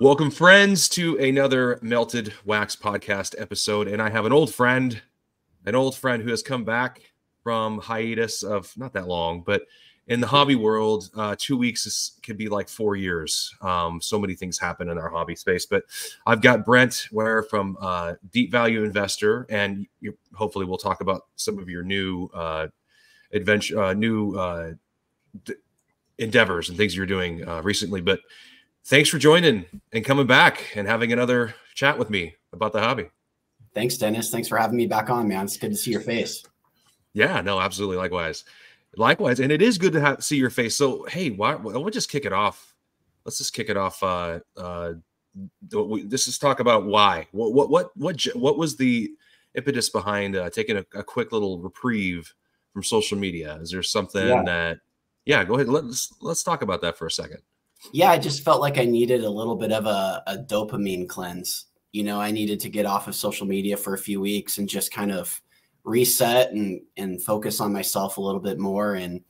Welcome, friends, to another Melted Wax podcast episode. And I have an old friend, an old friend who has come back from hiatus of not that long, but in the hobby world, uh, two weeks is, could be like four years. Um, so many things happen in our hobby space. But I've got Brent Weyer from uh, Deep Value Investor, and you, hopefully we'll talk about some of your new uh, adventure, uh, new uh, endeavors and things you're doing uh, recently. But thanks for joining and coming back and having another chat with me about the hobby. Thanks, Dennis. Thanks for having me back on, man. It's good to see your face. Yeah, no, absolutely. Likewise. Likewise. And it is good to have, see your face. So, hey, why, why don't we just kick it off? Let's just kick it off. Uh, uh, we, this is talk about why. What, what, what, what, what was the impetus behind uh, taking a, a quick little reprieve from social media? Is there something yeah. that, yeah, go ahead. Let's, let's talk about that for a second. Yeah, I just felt like I needed a little bit of a, a dopamine cleanse. You know, I needed to get off of social media for a few weeks and just kind of reset and and focus on myself a little bit more and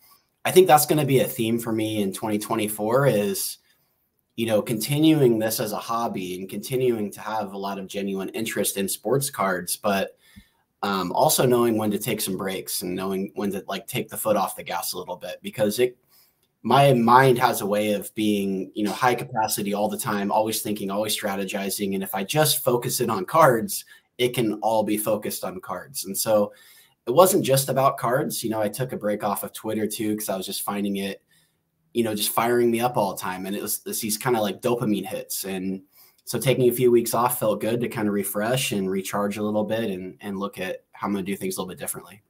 i think that's going to be a theme for me in 2024 is you know continuing this as a hobby and continuing to have a lot of genuine interest in sports cards but um, also knowing when to take some breaks and knowing when to like take the foot off the gas a little bit because it my mind has a way of being you know high capacity all the time always thinking always strategizing and if i just focus it on cards it can all be focused on cards. And so it wasn't just about cards. You know, I took a break off of Twitter too because I was just finding it, you know, just firing me up all the time. And it was these kind of like dopamine hits. And so taking a few weeks off felt good to kind of refresh and recharge a little bit and, and look at how I'm going to do things a little bit differently.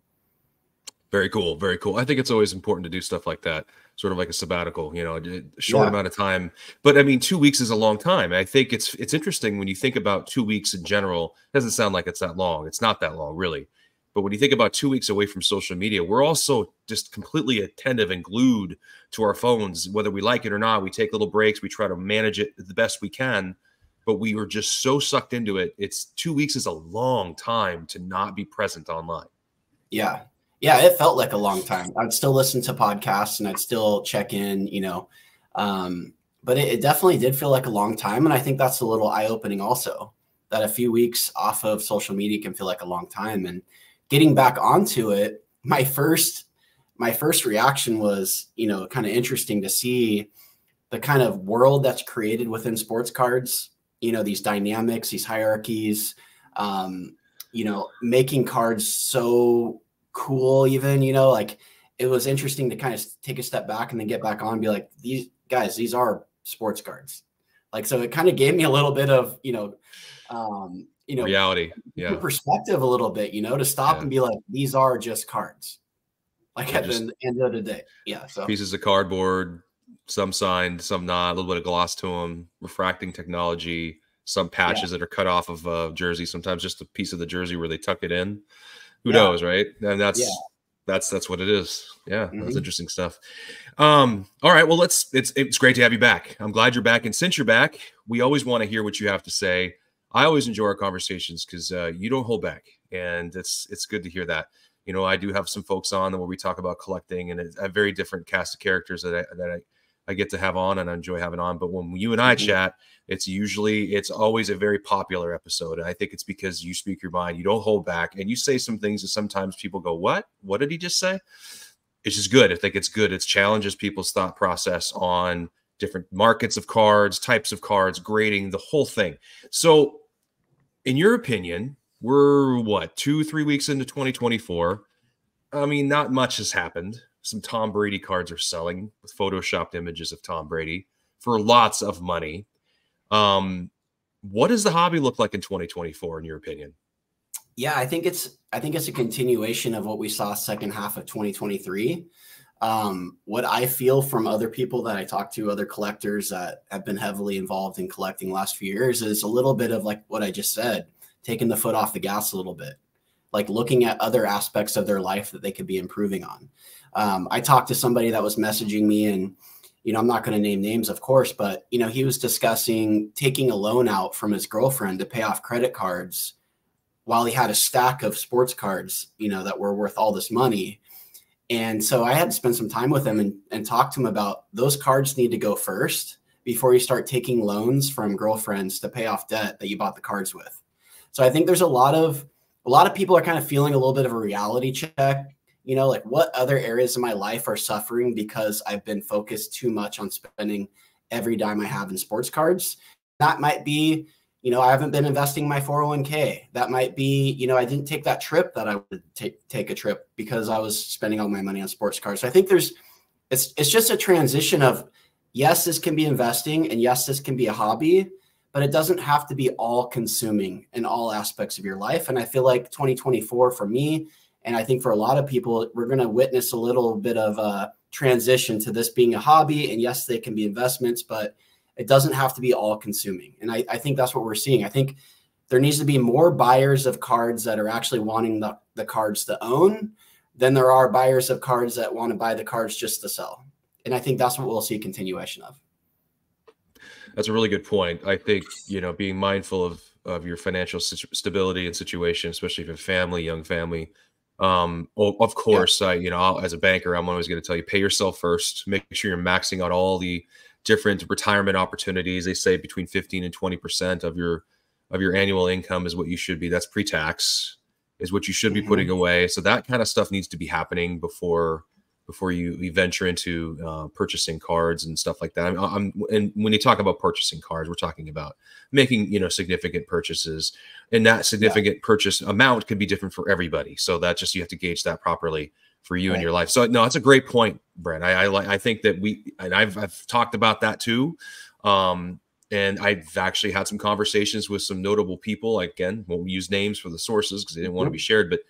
Very cool. Very cool. I think it's always important to do stuff like that, sort of like a sabbatical, you know, a short yeah. amount of time. But I mean, two weeks is a long time. I think it's it's interesting when you think about two weeks in general. It doesn't sound like it's that long. It's not that long, really. But when you think about two weeks away from social media, we're also just completely attentive and glued to our phones, whether we like it or not. We take little breaks. We try to manage it the best we can, but we were just so sucked into it. It's two weeks is a long time to not be present online. Yeah, yeah, it felt like a long time. I'd still listen to podcasts and I'd still check in, you know. Um, but it, it, definitely did feel like a long time. And I think that's a little eye opening also that a few weeks off of social media can feel like a long time. And getting back onto it, my first my first reaction was, you know, kind of interesting to see the kind of world that's created within sports cards, you know, these dynamics, these hierarchies, um, you know, making cards so cool even you know like it was interesting to kind of take a step back and then get back on and be like these guys these are sports cards like so it kind of gave me a little bit of you know um you know reality yeah. perspective a little bit you know to stop yeah. and be like these are just cards. Like at the end of the day yeah so. Pieces of cardboard some signed some not a little bit of gloss to them refracting technology some patches yeah. that are cut off of a jersey sometimes just a piece of the jersey where they tuck it in who yeah. knows, right? And that's yeah. that's that's what it is. Yeah, mm-hmm. that's interesting stuff. Um, all right, well, let's. It's it's great to have you back. I'm glad you're back, and since you're back, we always want to hear what you have to say. I always enjoy our conversations because uh, you don't hold back, and it's it's good to hear that. You know, I do have some folks on where we talk about collecting, and a very different cast of characters that I, that I I get to have on and I enjoy having on. But when you and I mm-hmm. chat, it's usually it's always a very popular episode. And I think it's because you speak your mind, you don't hold back, and you say some things that sometimes people go, What? What did he just say? It's just good. I think it's good. It challenges people's thought process on different markets of cards, types of cards, grading, the whole thing. So, in your opinion, we're what, two, three weeks into 2024. I mean, not much has happened some Tom Brady cards are selling with photoshopped images of Tom Brady for lots of money. Um, what does the hobby look like in 2024 in your opinion? Yeah, I think it's I think it's a continuation of what we saw second half of 2023. Um, what I feel from other people that I talk to, other collectors that have been heavily involved in collecting last few years, is a little bit of like what I just said, taking the foot off the gas a little bit, like looking at other aspects of their life that they could be improving on. Um, I talked to somebody that was messaging me, and you know, I'm not going to name names, of course, but you know, he was discussing taking a loan out from his girlfriend to pay off credit cards while he had a stack of sports cards, you know, that were worth all this money. And so I had to spend some time with him and, and talk to him about those cards need to go first before you start taking loans from girlfriends to pay off debt that you bought the cards with. So I think there's a lot of a lot of people are kind of feeling a little bit of a reality check. You know, like what other areas of my life are suffering because I've been focused too much on spending every dime I have in sports cards. That might be, you know, I haven't been investing my 401k. That might be, you know, I didn't take that trip that I would take take a trip because I was spending all my money on sports cards. So I think there's it's it's just a transition of yes, this can be investing and yes, this can be a hobby, but it doesn't have to be all consuming in all aspects of your life. And I feel like 2024 for me, and I think for a lot of people, we're going to witness a little bit of a transition to this being a hobby. And yes, they can be investments, but it doesn't have to be all consuming. And I, I think that's what we're seeing. I think there needs to be more buyers of cards that are actually wanting the, the cards to own than there are buyers of cards that want to buy the cards just to sell. And I think that's what we'll see continuation of that's a really good point. I think you know being mindful of of your financial stability and situation, especially if you have family, young family. Um, of course, yeah. I you know I'll, as a banker, I'm always going to tell you pay yourself first. Make sure you're maxing out all the different retirement opportunities. They say between 15 and 20 percent of your of your annual income is what you should be. That's pre-tax is what you should be mm-hmm. putting away. So that kind of stuff needs to be happening before before you, you venture into uh, purchasing cards and stuff like that. I'm, I'm, and when you talk about purchasing cards, we're talking about making you know significant purchases, and that significant yeah. purchase amount can be different for everybody. So that just you have to gauge that properly for you right. in your life. So no, it's a great point, Brent. I I, I think that we and I've I've talked about that too. Um, and I've actually had some conversations with some notable people. Again, won't use names for the sources because they didn't want to be shared, but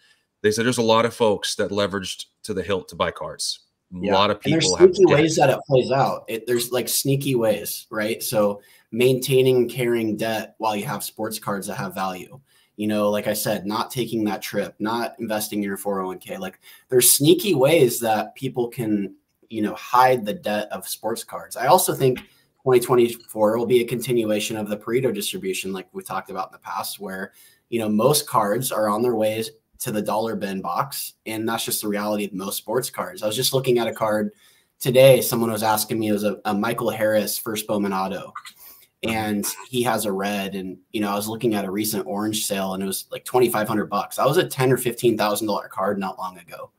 they said there's a lot of folks that leveraged to the hilt to buy cards. A yeah. lot of people and there's sneaky ways that it plays out. It, there's like sneaky ways, right? So maintaining carrying debt while you have sports cards that have value. You know, like I said, not taking that trip, not investing in your 401k. Like there's sneaky ways that people can, you know, hide the debt of sports cards. I also think 2024 will be a continuation of the Pareto distribution, like we talked about in the past, where you know most cards are on their ways to the dollar bin box. And that's just the reality of most sports cards. I was just looking at a card today. Someone was asking me, it was a, a Michael Harris first Bowman auto. And he has a red. And, you know, I was looking at a recent orange sale and it was like 2,500 bucks. That was a 10 or $15,000 card not long ago.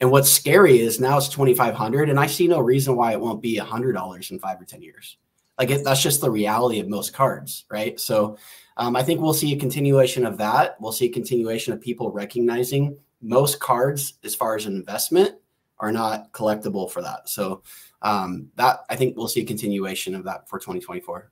And what's scary is now it's 2,500 and I see no reason why it won't be a hundred dollars in five or 10 years. Like it, that's just the reality of most cards. Right. So, um, I think we'll see a continuation of that. We'll see a continuation of people recognizing most cards, as far as an investment, are not collectible for that. So um, that I think we'll see a continuation of that for 2024.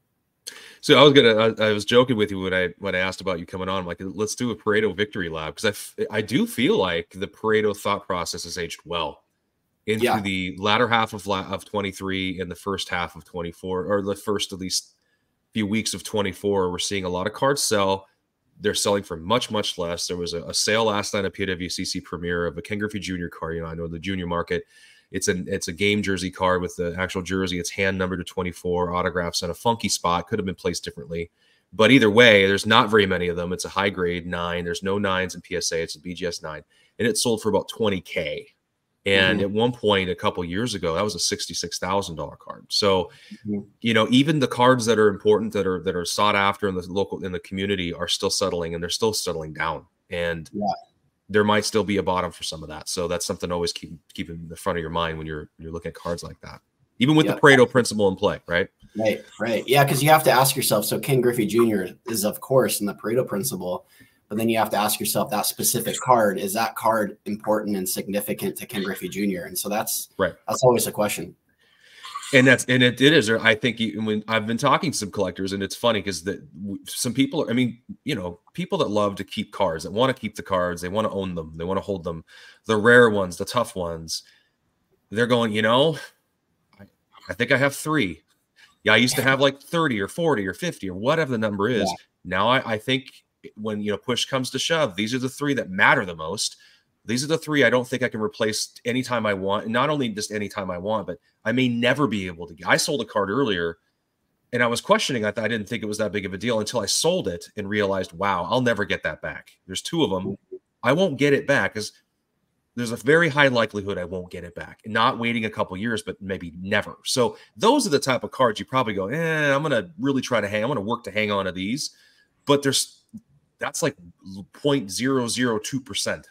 So I was gonna, I, I, was joking with you when I when I asked about you coming on. I'm like, let's do a Pareto victory lab because I, I do feel like the Pareto thought process has aged well into yeah. the latter half of of 23 and the first half of 24, or the first at least few weeks of 24, we're seeing a lot of cards sell. They're selling for much, much less. There was a, a sale last night at PWCC premiere of a Ken Griffey Jr. card. You know, I know the junior market. It's an it's a game jersey card with the actual jersey. It's hand numbered to 24, autographs in a funky spot. Could have been placed differently. But either way, there's not very many of them. It's a high grade nine. There's no nines in PSA. It's a BGS nine. And it sold for about 20K. And mm-hmm. at one point, a couple years ago, that was a sixty-six thousand dollar card. So, mm-hmm. you know, even the cards that are important, that are that are sought after in the local in the community, are still settling, and they're still settling down. And yeah. there might still be a bottom for some of that. So that's something to always keep keep in the front of your mind when you're you're looking at cards like that, even with the Pareto principle in play, right? Right, right, yeah, because you have to ask yourself. So Ken Griffey Jr. is, of course, in the Pareto principle but then you have to ask yourself that specific card is that card important and significant to Ken Griffey Jr. And so that's right. That's always a question. And that's and it, it is. I think when I've been talking to some collectors, and it's funny because that some people. Are, I mean, you know, people that love to keep cards, that want to keep the cards, they want to own them, they want to hold them. The rare ones, the tough ones, they're going. You know, I, I think I have three. Yeah, I used to have like 30 or 40 or 50 or whatever the number is. Yeah. Now I, I think when you know push comes to shove, these are the three that matter the most. These are the three I don't think I can replace anytime I want. Not only just anytime I want, but I may never be able to. Get. I sold a card earlier and I was questioning. I, I didn't think it was that big of a deal until I sold it and realized, wow, I'll never get that back. There's two of them. I won't get it back because there's a very high likelihood I won't get it back. Not waiting a couple years, but maybe never. So those are the type of cards you probably go, eh, I'm gonna really try to hang. I'm gonna work to hang on to these, but there's that's like 0.002 percent.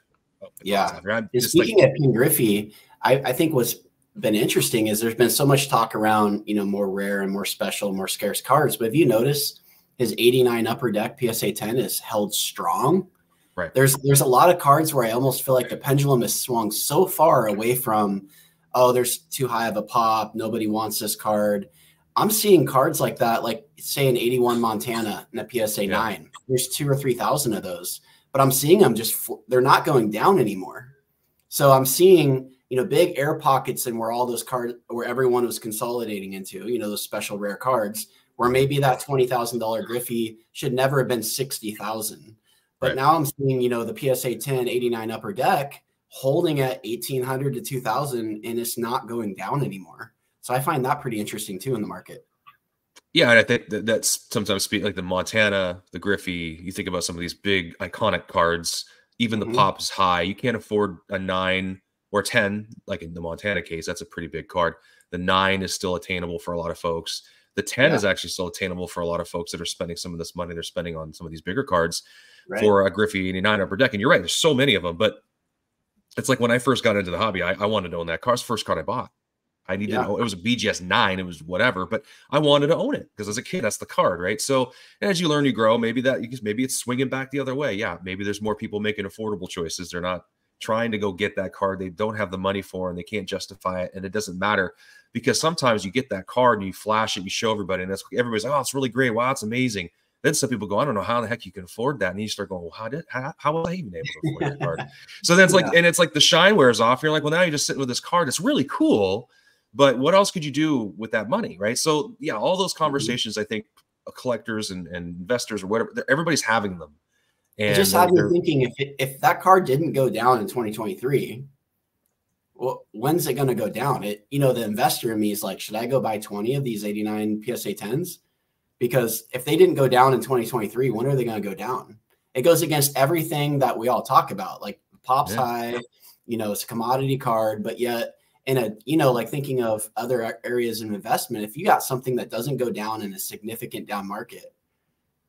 Yeah. Speaking like, of Ken Griffey, I, I think what's been interesting is there's been so much talk around you know more rare and more special, more scarce cards. But if you notice, his 89 upper deck PSA 10 is held strong Right. There's there's a lot of cards where I almost feel like the pendulum has swung so far away from, oh, there's too high of a pop. Nobody wants this card. I'm seeing cards like that, like say an 81 Montana and a PSA yeah. 9. There's two or 3,000 of those, but I'm seeing them just, they're not going down anymore. So I'm seeing, you know, big air pockets and where all those cards, where everyone was consolidating into, you know, those special rare cards, where maybe that $20,000 Griffey should never have been 60,000. But right. now I'm seeing, you know, the PSA 10 89 upper deck holding at 1800 to 2000 and it's not going down anymore. So I find that pretty interesting too in the market. Yeah, and I think that that's sometimes speak like the Montana, the Griffey. You think about some of these big iconic cards. Even the mm-hmm. pop is high. You can't afford a nine or ten, like in the Montana case. That's a pretty big card. The nine is still attainable for a lot of folks. The ten yeah. is actually still attainable for a lot of folks that are spending some of this money they're spending on some of these bigger cards right. for a Griffey 89 upper deck. And you're right, there's so many of them, but it's like when I first got into the hobby, I, I wanted to own that car's first card I bought. I needed yeah. to, it was a BGS nine, it was whatever, but I wanted to own it because as a kid, that's the card, right? So as you learn, you grow. Maybe that you can maybe it's swinging back the other way. Yeah, maybe there's more people making affordable choices. They're not trying to go get that card they don't have the money for and they can't justify it, and it doesn't matter because sometimes you get that card and you flash it, you show everybody, and that's everybody's like, oh, it's really great. Wow, it's amazing. Then some people go, I don't know how the heck you can afford that. And you start going, well, how did how, how was I even able to afford that card? So that's it's like, and it's like the shine wears off. You're like, well, now you're just sitting with this card. It's really cool. But what else could you do with that money? Right. So yeah, all those mm-hmm. conversations. I think uh, collectors and, and investors or whatever, everybody's having them. And it just had me thinking if it, if that card didn't go down in 2023, well, when's it going to go down? It, you know, the investor in me is like, should I go buy 20 of these 89 PSA 10s? because if they didn't go down in 2023, when are they going to go down? It goes against everything that we all talk about. Like pops yeah. high, you know, it's a commodity card, but yet in a, you know, like thinking of other areas of investment, if you got something that doesn't go down in a significant down market,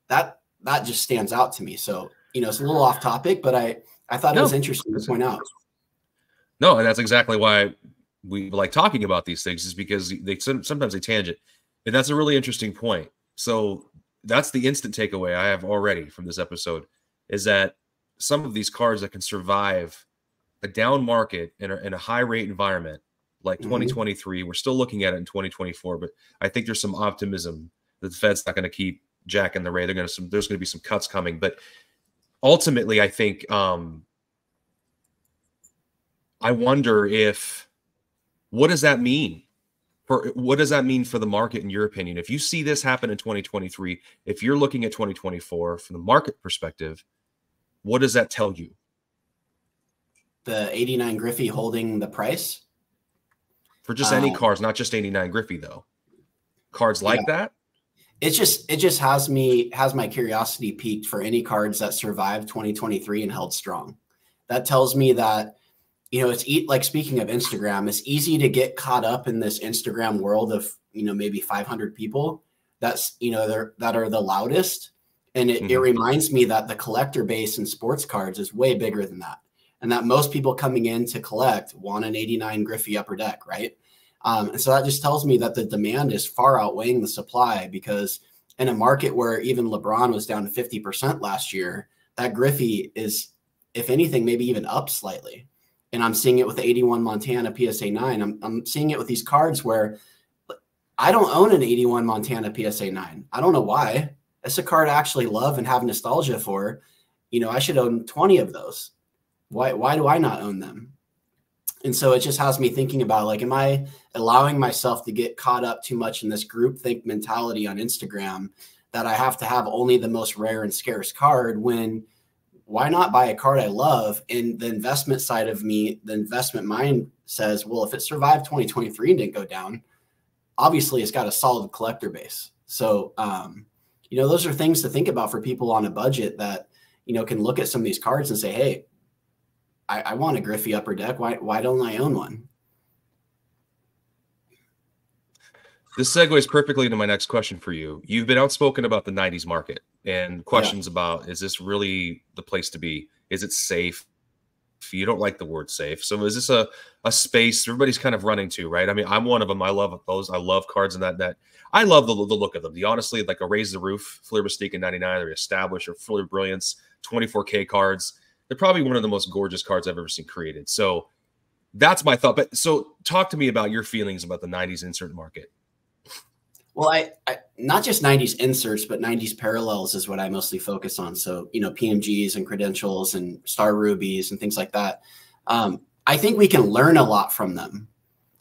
that that just stands out to me. So, you know, it's a little off topic, but I I thought no, it was interesting to point out. No, and that's exactly why we like talking about these things is because they sometimes they tangent. And that's a really interesting point so that's the instant takeaway I have already from this episode is that some of these cards that can survive a down market in a, in a high rate environment like mm-hmm. 2023, we're still looking at it in 2024, but I think there's some optimism that the Fed's not going to keep jacking the rate. They're going to some, there's going to be some cuts coming, but ultimately, I think um, I wonder if what does that mean for what does that mean for the market in your opinion if you see this happen in 2023 if you're looking at 2024 from the market perspective what does that tell you the 89 griffey holding the price for just any um, cars not just 89 griffey though cards like yeah. that it just it just has me has my curiosity peaked for any cards that survived 2023 and held strong that tells me that you know, it's e- like speaking of Instagram, it's easy to get caught up in this Instagram world of, you know, maybe 500 people that's, you know, they're, that are the loudest. And it, mm-hmm. it reminds me that the collector base in sports cards is way bigger than that. And that most people coming in to collect want an 89 Griffey upper deck, right? Um, and so that just tells me that the demand is far outweighing the supply because in a market where even LeBron was down to 50% last year, that Griffey is, if anything, maybe even up slightly and I'm seeing it with the 81 Montana PSA 9. I'm, I'm seeing it with these cards where I don't own an 81 Montana PSA 9. I don't know why. It's a card I actually love and have nostalgia for. You know, I should own 20 of those. Why, why do I not own them? And so it just has me thinking about like, am I allowing myself to get caught up too much in this group think mentality on Instagram that I have to have only the most rare and scarce card when why not buy a card I love? And the investment side of me, the investment mind says, well, if it survived 2023 and didn't go down, obviously it's got a solid collector base. So, um, you know, those are things to think about for people on a budget that, you know, can look at some of these cards and say, hey, I, I want a Griffey upper deck. Why why don't I own one? This segues perfectly into my next question for you. You've been outspoken about the 90s market and questions yeah. about is this really the place to be? Is it safe? You don't like the word safe. So is this a, a space everybody's kind of running to, right? I mean, I'm one of them. I love those. I love cards in that that I love the, the look of them. The honestly, like a raise the roof, Fleer Mystique in 99, or established or Fleer Brilliance, 24K cards. They're probably one of the most gorgeous cards I've ever seen created. So that's my thought. But so talk to me about your feelings about the 90s insert market. Well, I, I, not just 90s inserts, but 90s parallels is what I mostly focus on. So, you know, PMGs and credentials and star rubies and things like that. Um, I think we can learn a lot from them.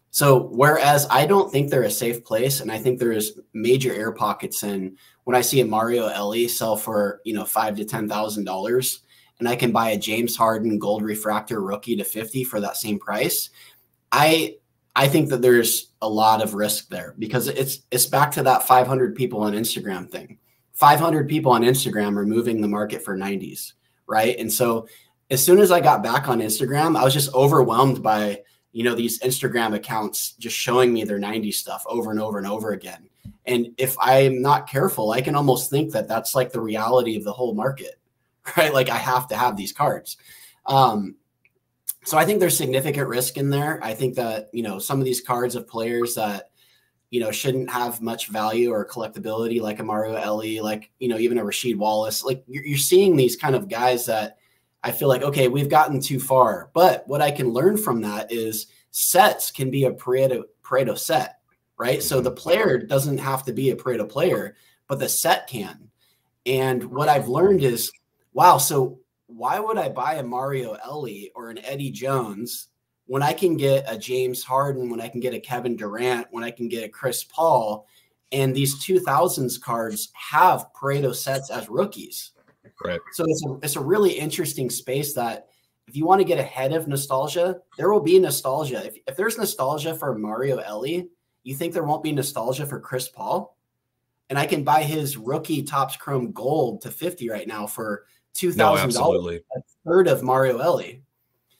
So, whereas I don't think they're a safe place, and I think there is major air pockets in when I see a Mario Elie sell for you know five to ten thousand dollars, and I can buy a James Harden gold refractor rookie to fifty for that same price. I I think that there's a lot of risk there because it's it's back to that 500 people on Instagram thing. 500 people on Instagram are moving the market for 90s, right? And so as soon as I got back on Instagram, I was just overwhelmed by you know these Instagram accounts just showing me their 90s stuff over and over and over again. And if I'm not careful, I can almost think that that's like the reality of the whole market, right? Like I have to have these cards. Um, so I think there's significant risk in there. I think that you know some of these cards of players that you know shouldn't have much value or collectability, like a Mario Elie, like you know even a Rasheed Wallace. Like you're, you're seeing these kind of guys that I feel like okay, we've gotten too far. But what I can learn from that is sets can be a Pareto Pareto set, right? So the player doesn't have to be a Pareto player, but the set can. And what I've learned is, wow, so why would I buy a Mario Elie or an Eddie Jones when I can get a James Harden, when I can get a Kevin Durant, when I can get a Chris Paul, and these 2000s cards have Pareto sets as rookies. Right. So it's a, it's a really interesting space that if you want to get ahead of nostalgia, there will be nostalgia. If, if there's nostalgia for Mario Elie, you think there won't be nostalgia for Chris Paul? And I can buy his rookie Topps Chrome Gold to 50 right now for two thousand no, dollars, a third of Mario Elie.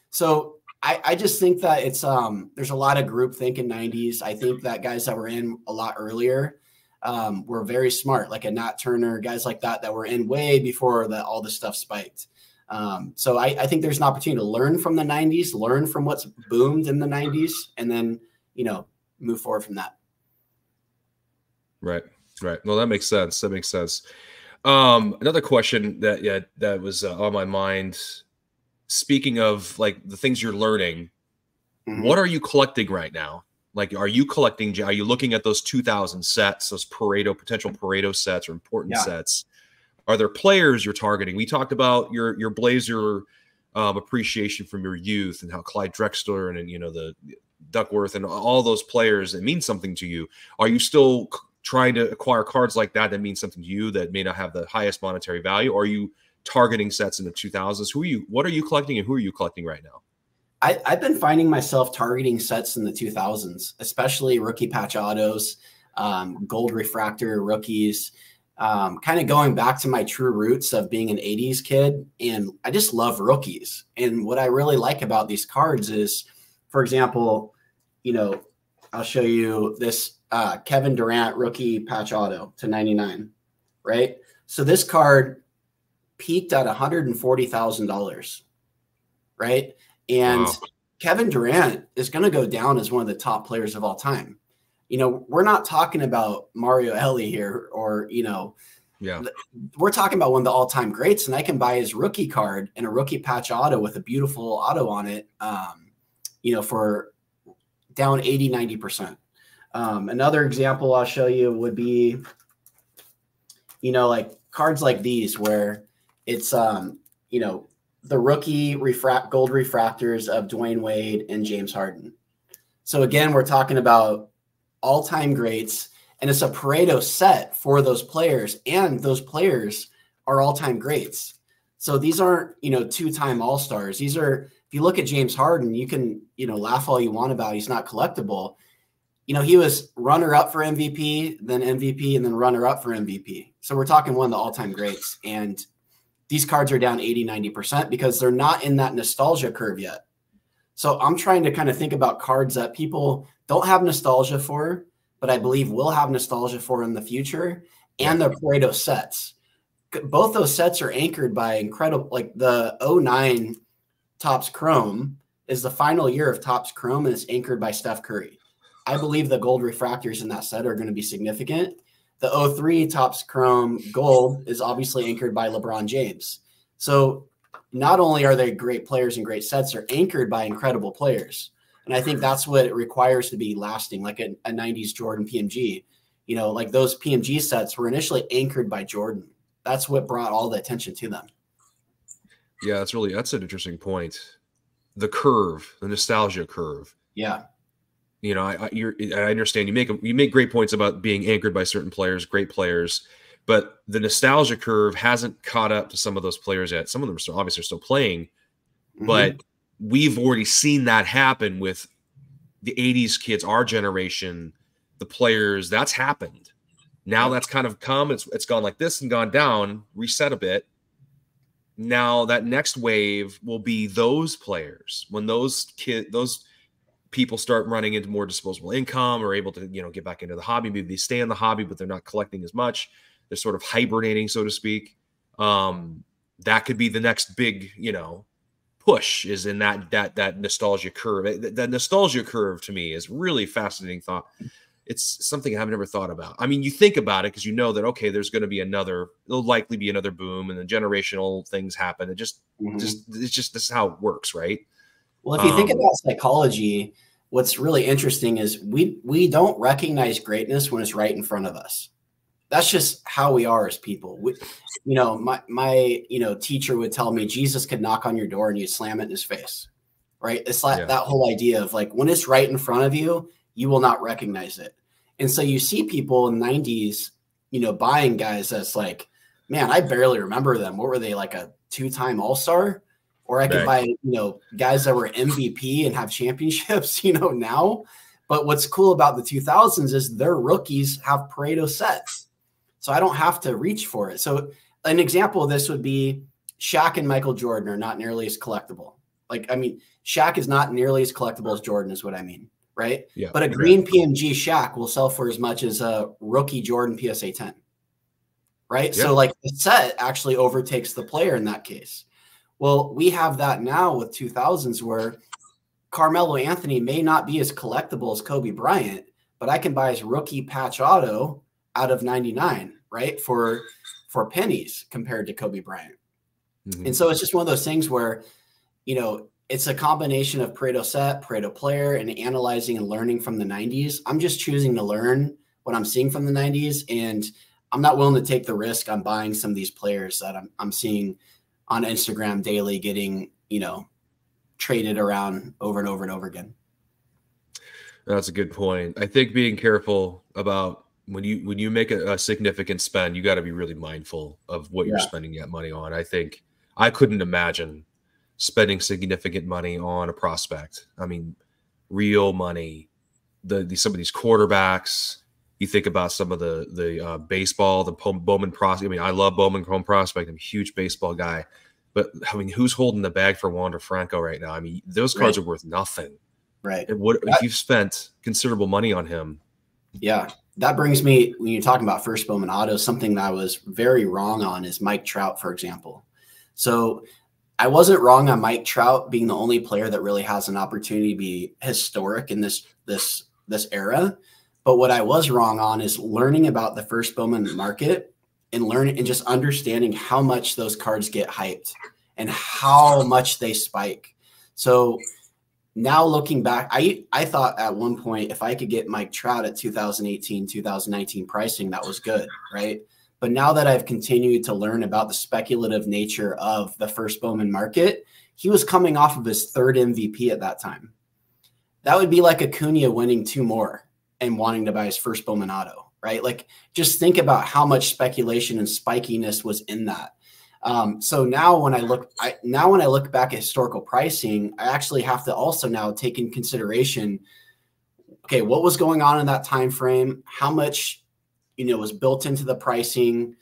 So I, I just think that it's um there's a lot of group think in 90s. I think that guys that were in a lot earlier um, were very smart, like a Nat Turner, guys like that that were in way before that all this stuff spiked. Um, so I, I think there's an opportunity to learn from the 90s, learn from what's boomed in the 90s, and then you know move forward from that. Right, right. Well, that makes sense. That makes sense. Um, another question that yeah that was uh, on my mind. Speaking of like the things you're learning, mm-hmm. what are you collecting right now? Like, are you collecting? Are you looking at those 2000 sets, those Pareto potential Pareto sets or important yeah. sets? Are there players you're targeting? We talked about your your Blazer um, appreciation from your youth and how Clyde Drexler and, and you know the Duckworth and all those players that mean something to you. Are you still trying to acquire cards like that that mean something to you that may not have the highest monetary value? Or are you targeting sets in the 2000s? Who are you? What are you collecting, and who are you collecting right now? I, have been finding myself targeting sets in the 2000s, especially rookie patch autos, um, gold refractor rookies. Um, kind of going back to my true roots of being an 80s kid. And I just love rookies. And what I really like about these cards is, for example, you know, I'll show you this uh, Kevin Durant rookie patch auto to 99, right? So this card peaked at $140,000, right? And wow. Kevin Durant is going to go down as one of the top players of all time. You know, we're not talking about Mario Elie here or, you know, yeah. We're talking about one of the all-time greats, and I can buy his rookie card and a rookie patch auto with a beautiful auto on it, um, you know, for down 80, 90%. Um, another example I'll show you would be, you know, like cards like these where it's, um, you know, the rookie refract gold refractors of Dwyane Wade and James Harden. So again, we're talking about all-time greats, and it's a Pareto set for those players, and those players are all-time greats. So these aren't, you know, two-time all-stars. These are, if you look at James Harden, you can, you know, laugh all you want about he's not collectible you know, he was runner up for MVP, then MVP, and then runner up for MVP. So we're talking one of the all time greats. And these cards are down 80, 90% because they're not in that nostalgia curve yet. So I'm trying to kind of think about cards that people don't have nostalgia for, but I believe will have nostalgia for in the future and the Pareto sets. Both those sets are anchored by incredible, like the 09 Topps Chrome is the final year of Topps Chrome and it's anchored by Steph Curry. I believe the gold refractors in that set are going to be significant. The 03 Topps Chrome Gold is obviously anchored by LeBron James. So not only are they great players and great sets, they're anchored by incredible players. And I think that's what it requires to be lasting, like a, a 90s Jordan PMG. You know, like those PMG sets were initially anchored by Jordan. That's what brought all the attention to them. Yeah, that's really that's an interesting point. The curve, the nostalgia curve. Yeah. You know, I, I, I understand you make you make great points about being anchored by certain players, great players, but the nostalgia curve hasn't caught up to some of those players yet. Some of them are still obviously are still playing, mm-hmm. but we've already seen that happen with the 80s kids, our generation, the players. That's happened. Now that's kind of come. It's it's gone like this and gone down, reset a bit. Now that next wave will be those players when those kid those people start running into more disposable income or able to you know get back into the hobby. Maybe they stay in the hobby, but they're not collecting as much. They're sort of hibernating, so to speak. Um, that could be the next big you know push is in that that that nostalgia curve. That, that nostalgia curve to me is really fascinating thought it's something I've never thought about. I mean, you think about it because you know that okay, there's going to be another, there'll likely be another boom, and the generational things happen. It just, mm-hmm. just, it's just this is how it works, right? Well, if you um, think about psychology, what's really interesting is we we don't recognize greatness when it's right in front of us. That's just how we are as people. We, you know, my my you know teacher would tell me Jesus could knock on your door and you slam it in his face, right? It's like yeah. that whole idea of like when it's right in front of you, you will not recognize it. And so you see people in the 90s, you know, buying guys that's like, man, I barely remember them. What were they like a two-time all-star? Or I could right. buy, you know, guys that were MVP and have championships, you know, now. But what's cool about the 2000s is their rookies have Pareto sets. So I don't have to reach for it. So an example of this would be Shaq and Michael Jordan are not nearly as collectible. Like, I mean, Shaq is not nearly as collectible as Jordan, is what I mean right? Yeah. But a green PMG Shaq will sell for as much as a rookie Jordan PSA 10. Right. Yeah. So like the set actually overtakes the player in that case. Well, we have that now with 2000s where Carmelo Anthony may not be as collectible as Kobe Bryant, but I can buy his rookie patch auto out of 99, right? For for pennies compared to Kobe Bryant. Mm-hmm. And so it's just one of those things where, you know, it's a combination of Pareto set, Pareto player, and analyzing and learning from the 90s. I'm just choosing to learn what I'm seeing from the 90s, and I'm not willing to take the risk on buying some of these players that I'm, I'm seeing on Instagram daily getting, you know, traded around over and over and over again. That's a good point. I think being careful about when you when you make a, a significant spend, you got to be really mindful of what yeah. you're spending that money on. I think I couldn't imagine spending significant money on a prospect. I mean, real money. The, the some of these quarterbacks. You think about some of the the uh, baseball, the Bowman prospect. I mean, I love Bowman Chrome prospect. I'm a huge baseball guy, but I mean, who's holding the bag for Wander Franco right now? I mean, those cards right. are worth nothing. Right. And what that, if you've spent considerable money on him? Yeah, that brings me when you're talking about first Bowman auto. Something that I was very wrong on is Mike Trout, for example. So I wasn't wrong on Mike Trout being the only player that really has an opportunity to be historic in this this this era. But what I was wrong on is learning about the first Bowman market and learning and just understanding how much those cards get hyped and how much they spike. So now looking back, I I thought at one point if I could get Mike Trout at 2018, 2019 pricing, that was good, right? But now that I've continued to learn about the speculative nature of the first Bowman market, he was coming off of his third MVP at that time. That would be like Acuna winning two more and wanting to buy his first Bowman auto, right? Like just think about how much speculation and spikiness was in that. Um, so now when I look, I, now when I look back at historical pricing, I actually have to also now take in consideration, okay, what was going on in that time frame? How much you know was built into the pricing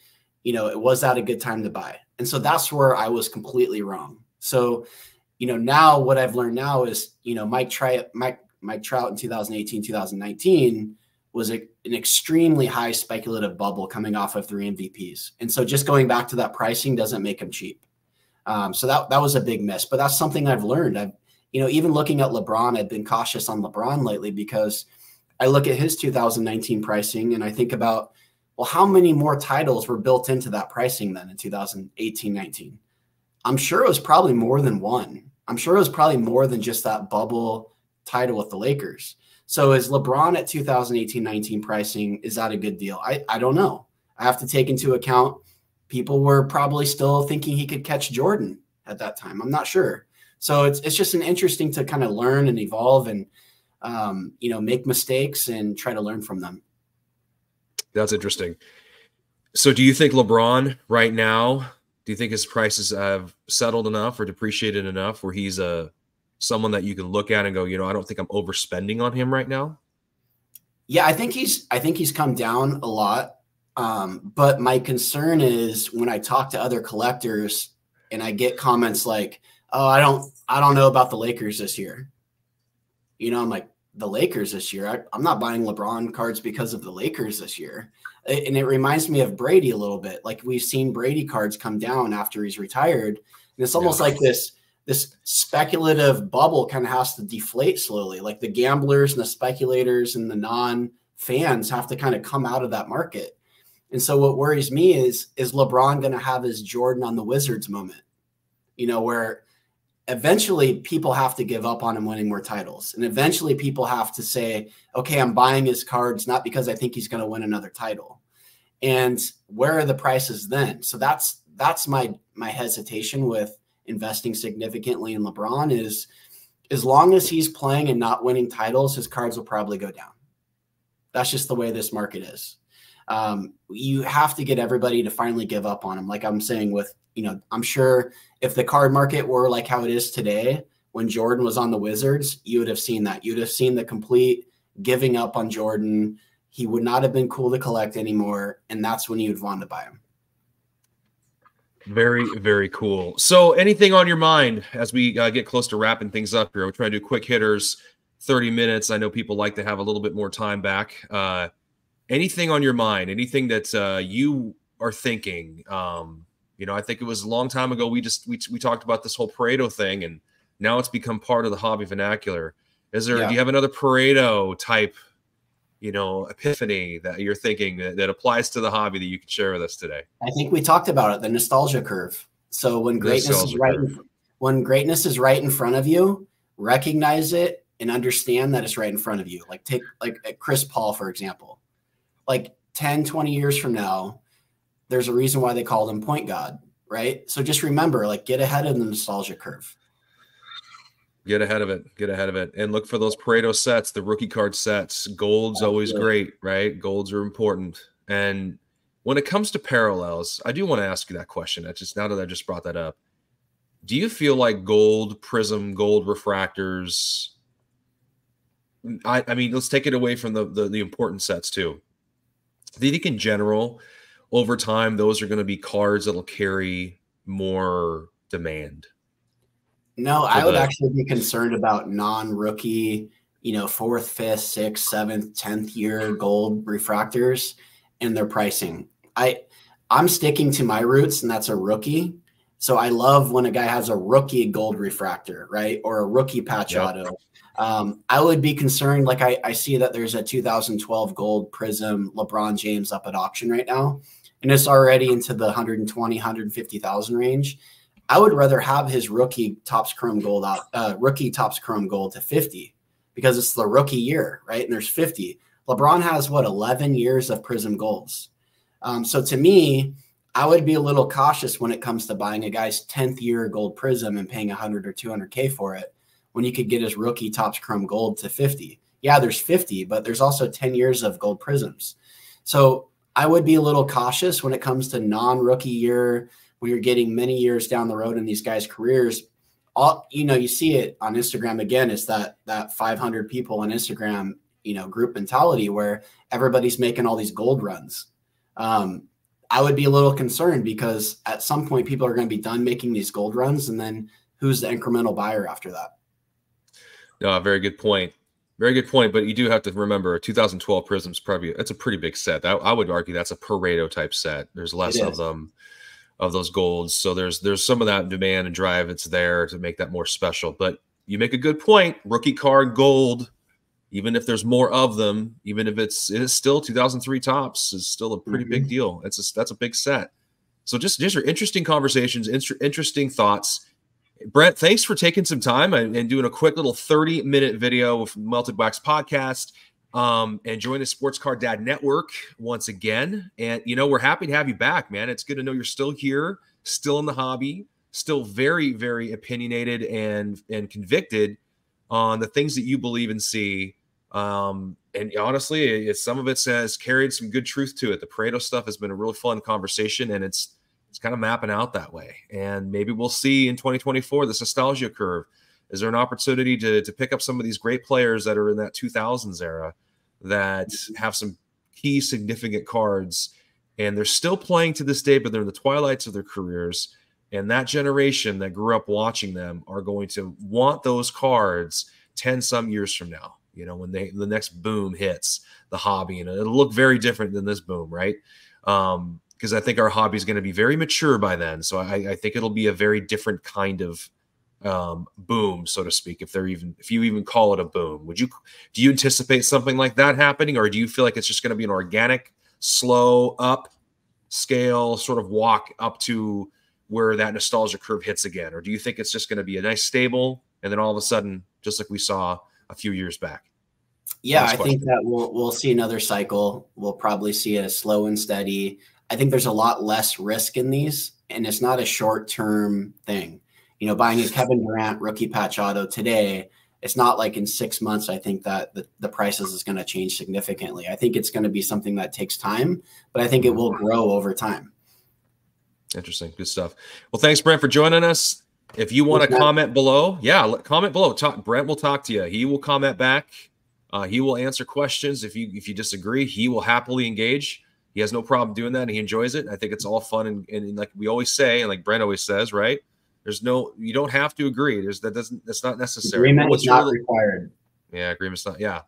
you know, was that a good time to buy? And so that's where I was completely wrong. So, you know, now what I've learned now is, you know, Mike Trout, Mike, Mike Trout in 2018, 2019 was a, an extremely high speculative bubble coming off of three MVPs. And so just going back to that pricing doesn't make him cheap. Um, so that, that was a big miss, but that's something I've learned. I've, you know, even looking at LeBron, I've been cautious on LeBron lately because I look at his 2019 pricing and I think about, well, how many more titles were built into that pricing then in 2018 19? I'm sure it was probably more than one. I'm sure it was probably more than just that bubble title with the Lakers. So is LeBron at 2018 19 pricing, is that a good deal? I, I don't know. I have to take into account people were probably still thinking he could catch Jordan at that time. I'm not sure. So it's, it's just an interesting to kind of learn and evolve and, um, you know, make mistakes and try to learn from them. That's interesting. So do you think LeBron right now, do you think his prices have settled enough or depreciated enough where he's a someone that you can look at and go, you know, I don't think I'm overspending on him right now? Yeah, I think he's I think he's come down a lot. Um, but my concern is when I talk to other collectors and I get comments like, "Oh, I don't I don't know about the Lakers this year." You know, I'm like, "The Lakers this year? I, I'm not buying LeBron cards because of the Lakers this year." And it reminds me of Brady a little bit. Like we've seen Brady cards come down after he's retired, and it's almost yeah. like this this speculative bubble kind of has to deflate slowly. Like the gamblers and the speculators and the non fans have to kind of come out of that market. And so what worries me is is LeBron going to have his Jordan on the Wizards moment? You know, where eventually people have to give up on him winning more titles. And eventually people have to say, "Okay, I'm buying his cards not because I think he's going to win another title." And where are the prices then? So that's that's my my hesitation with investing significantly in LeBron is as long as he's playing and not winning titles, his cards will probably go down. That's just the way this market is. Um, you have to get everybody to finally give up on him. Like I'm saying, with you know, I'm sure if the card market were like how it is today, when Jordan was on the Wizards, you would have seen that. You'd have seen the complete giving up on Jordan. He would not have been cool to collect anymore, and that's when you'd want to buy him. Very, very cool. So, anything on your mind as we uh, get close to wrapping things up here? We're trying to do quick hitters, 30 minutes. I know people like to have a little bit more time back. Uh, anything on your mind? Anything that uh, you are thinking? Um, you know, I think it was a long time ago. We just we, we talked about this whole Pareto thing, and now it's become part of the hobby vernacular. Is there? Yeah. Do you have another Pareto type you know epiphany that you're thinking that, that, applies to the hobby that you can share with us today. I think we talked about it the nostalgia curve. So when greatness is right in, when greatness is right in front of you recognize it and understand that it's right in front of you. Like take like uh, chris paul for example. Like 10 20 years from now there's a reason why they called him point god right? So just remember like get ahead of the nostalgia curve Get ahead of it. Get ahead of it. And look for those Pareto sets, the rookie card sets. Gold's always great, right? Golds are important. And when it comes to parallels, I do want to ask you that question. I just now that I just brought that up. Do you feel like gold prism, gold refractors? I, I mean, let's take it away from the, the, the important sets too. Do you think in general, over time, those are going to be cards that'll carry more demand? No, I would the, actually be concerned about non-rookie, you know, fourth, fifth, sixth, seventh, tenth year gold refractors and their pricing. I I'm sticking to my roots, and that's a rookie. So I love when a guy has a rookie gold refractor, right, or a rookie patch yep. auto. Um, I would be concerned. Like I, I see that there's a 2012 gold Prism LeBron James up at auction right now, and it's already into the 120, 150,000 range. I would rather have his rookie Topps Chrome Gold out, uh, rookie Topps Chrome Gold to 50 because it's the rookie year, right? And there's 50. LeBron has what 11 years of Prism goals. Um, so to me, I would be a little cautious when it comes to buying a guy's 10th year gold Prism and paying 100 or 200k for it when you could get his rookie Topps Chrome Gold to 50. Yeah, there's 50, but there's also 10 years of gold prisms. So I would be a little cautious when it comes to non-rookie year when you're getting many years down the road in these guys' careers, all you know, you see it on Instagram again. It's that that 500 people on Instagram, you know, group mentality where everybody's making all these gold runs. Um, I would be a little concerned because at some point people are going to be done making these gold runs, and then who's the incremental buyer after that? No, very good point. Very good point. But you do have to remember, 2012 Prism's probably that's a pretty big set. I, I would argue that's a Pareto type set. There's less of them of those golds, so there's there's some of that demand and drive. It's there to make that more special. But you make a good point. Rookie card gold even if there's more of them, even if it's it is still 2003 Topps, is still a pretty mm-hmm. big deal. It's a, that's a big set. So just these are interesting conversations, inter- interesting thoughts. Brent, thanks for taking some time and, and, doing a quick little 30 minute video with Melted Wax podcast. Um, and join the Sports Car Dad Network once again. And you know, we're happy to have you back, man. It's good to know you're still here, still in the hobby, still very, very opinionated and and convicted on the things that you believe and see um, and honestly, some of it has carried some good truth to it. The Pareto stuff has been a really fun conversation, and it's it's kind of mapping out that way. And maybe we'll see in 2024 this nostalgia curve. Is there an opportunity to to pick up some of these great players that are in that 2000s era that mm-hmm. have some key significant cards, and they're still playing to this day, but they're in the twilights of their careers. And that generation that grew up watching them are going to want those cards 10 some years from now you know, when they the next boom hits the hobby, and it'll look very different than this boom, right? Um, because I think our hobby is going to be very mature by then. So I, I think it'll be a very different kind of um, boom, so to speak. If they're even if you even call it a boom, would you do you anticipate something like that happening, or do you feel like it's just going to be an organic, slow up scale sort of walk up to where that nostalgia curve hits again, or do you think it's just going to be a nice stable and then all of a sudden, just like we saw a few years back? Yeah, I think that we'll we'll see another cycle. We'll probably see a slow and steady. I think there's a lot less risk in these, and it's not a short term thing. You know, buying a Kevin Durant rookie patch auto today, it's not like in six months. I think that the, the prices is going to change significantly. I think it's going to be something that takes time, but I think it will grow over time. Interesting, good stuff. Well, thanks, Brent, for joining us. If you want to comment below, yeah, comment below. Talk, Brent will talk to you. He will comment back. Uh, he will answer questions. If you if you disagree, he will happily engage. He has no problem doing that, and he enjoys it. I think it's all fun and, and like we always say, and like Brent always says, right? There's no you don't have to agree. There's that doesn't that's not necessary. Agreement is not required. Yeah, agreement's not. Yeah,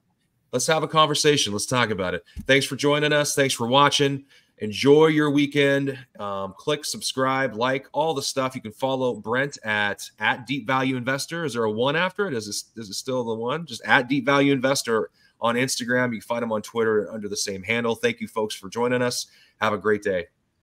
let's have a conversation. Let's talk about it. Thanks for joining us. Thanks for watching enjoy your weekend um, click subscribe like all the stuff you can follow brent at at deep value investor is there a one after it is it, is it still the one just at deep value investor on instagram you can find them on twitter under the same handle thank you folks for joining us have a great day